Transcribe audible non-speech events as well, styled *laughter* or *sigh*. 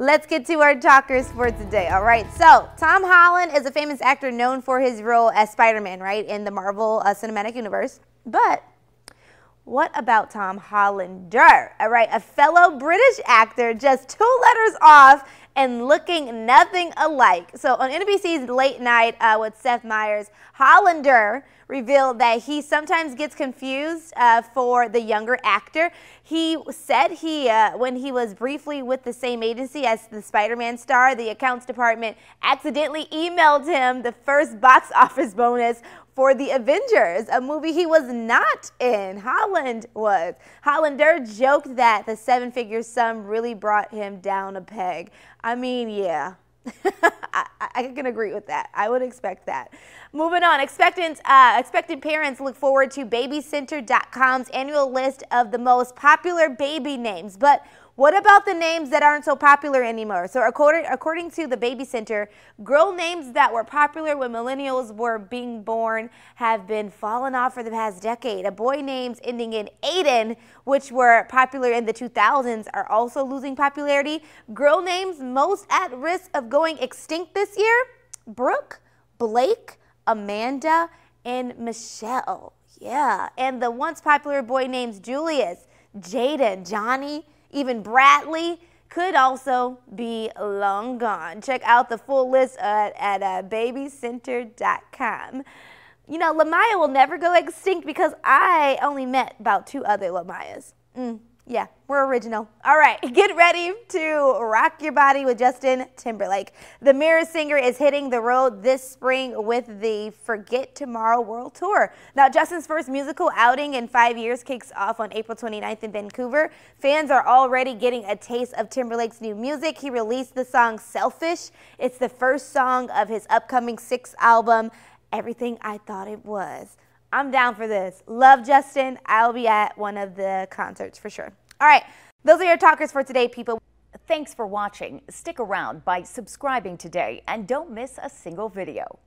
Let's get to our talkers for today. All right. So, Tom Holland is a famous actor known for his role as Spider Man, right, in the Marvel uh, Cinematic Universe. But what about Tom Hollander? All right, a fellow British actor, just two letters off and looking nothing alike. So on NBC's Late Night uh, with Seth Meyers, Hollander revealed that he sometimes gets confused uh, for the younger actor. He said he, uh, when he was briefly with the same agency as the Spider-Man star, the accounts department accidentally emailed him the first box *laughs* office bonus for The Avengers, a movie he was not in. Holland was. Hollander joked that the seven figure sum really brought him down a peg. I mean, yeah. *laughs* I, I, can agree with that. I would expect that. Moving on, expectant, uh, expectant parents look forward to Babycenter.com's annual list of the most popular baby names. But what about the names that aren't so popular anymore? So according, according to the Baby Center, girl names that were popular when millennials were being born have been falling off for the past decade. A boy names ending in Aiden, which were popular in the 2000s, are also losing popularity. Girl names most at risk of going extinct this year, Brooke, Blake, Amanda, and Michelle. Yeah, and the once popular boy names Julius, Jaden, Johnny, even Bradley could also be long gone. Check out the full list at, uh, babycenter.com. You know, LaMyiah will never go extinct because I only met about two other LaMyiahs. Mm. Yeah, we're original. All right, *laughs* get ready to rock your body with Justin Timberlake. The Mirror singer is hitting the road this spring with the Forget Tomorrow World Tour. Now, Justin's first musical outing in five years kicks off on April 29th in Vancouver. Fans are already getting a taste of Timberlake's new music. He released the song Selfish. It's the first song of his upcoming sixth album, Everything I Thought It Was. I'm down for this. Love Justin. I'll be at one of the concerts for sure. All right, those are your talkers for today, people. Thanks for watching. Stick around by subscribing today and don't miss a single video.